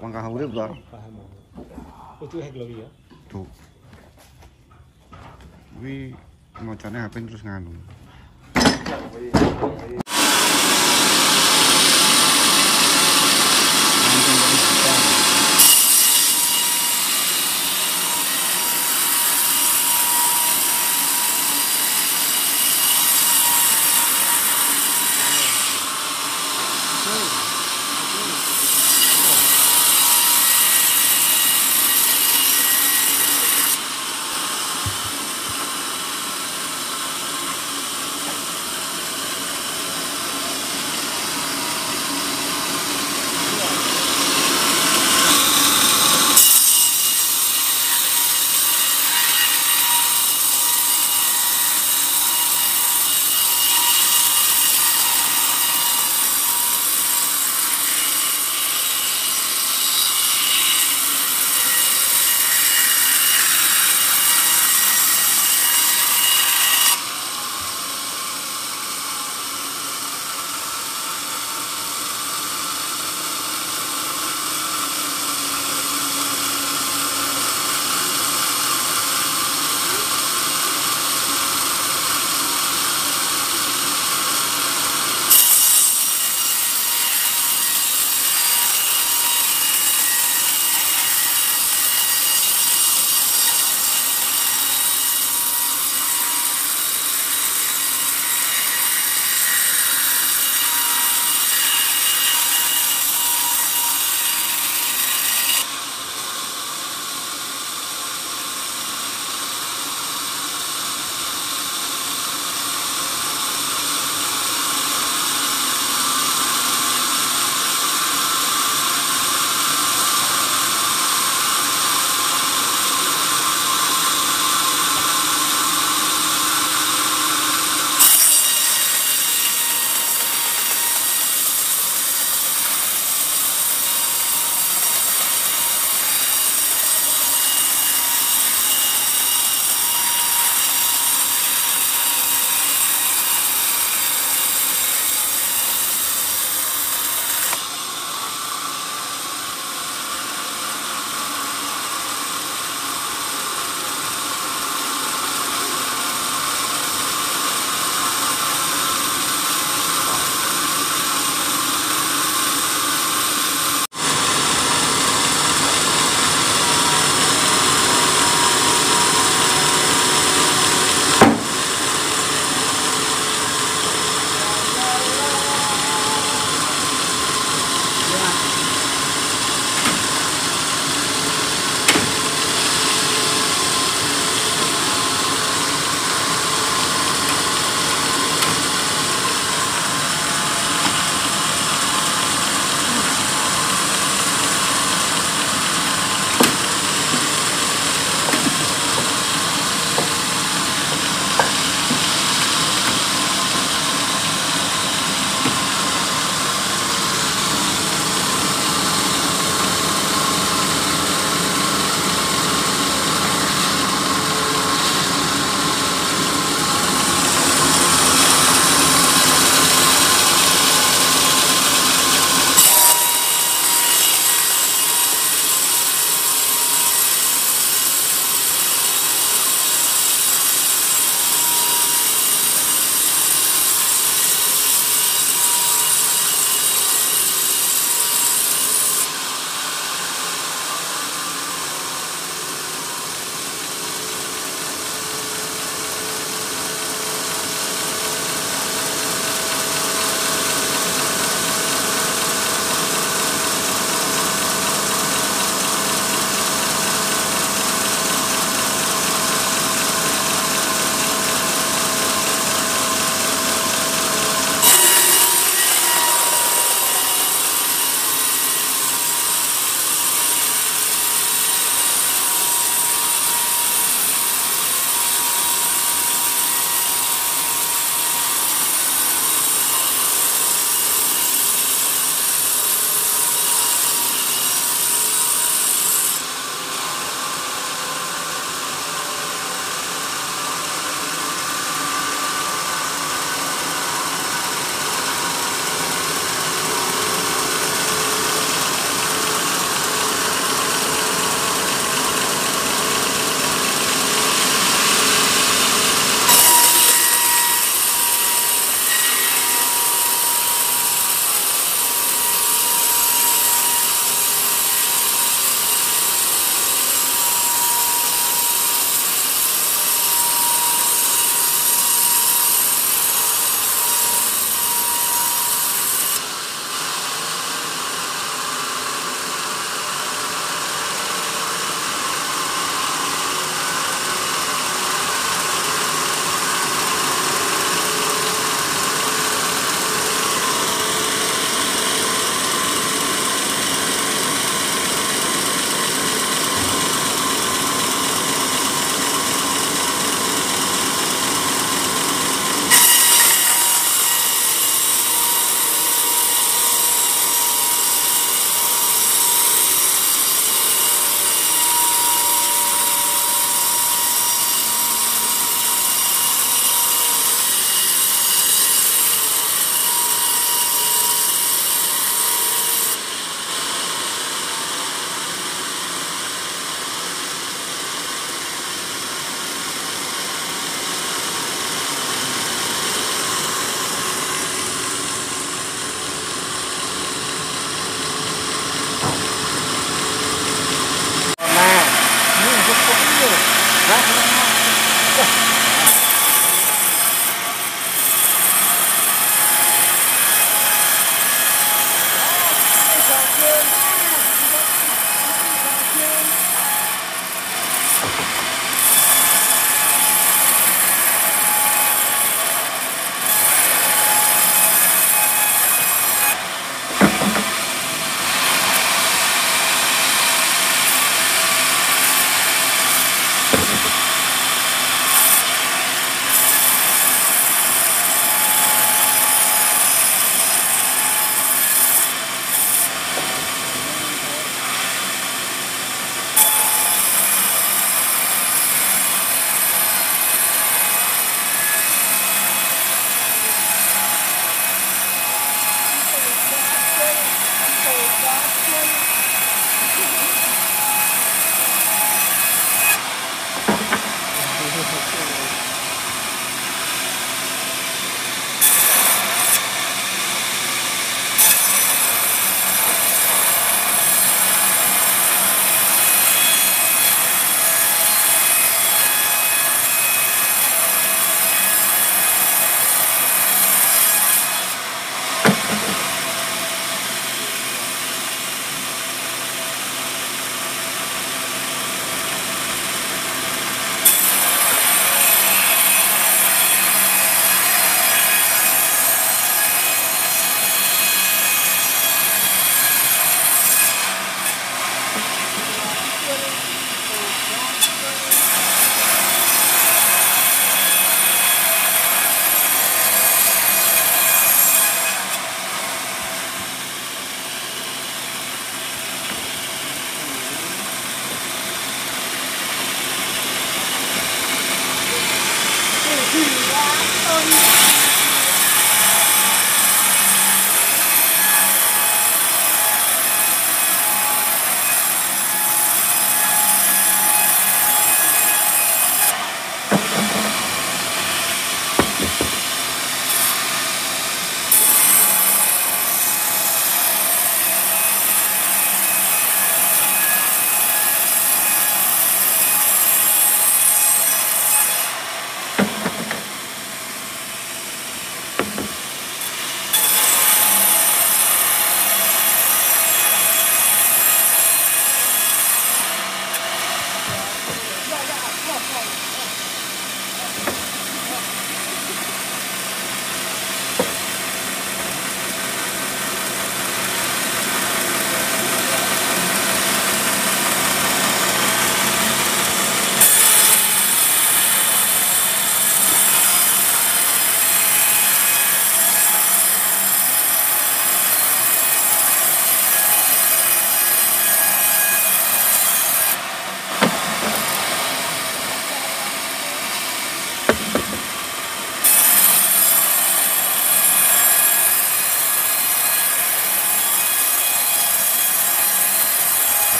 mangga mangga urip to paham. Lho ya? Tuh. Kuwi macane HP terus nganu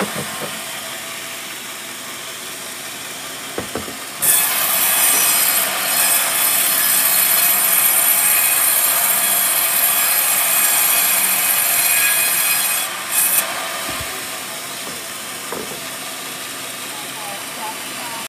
ハハハ。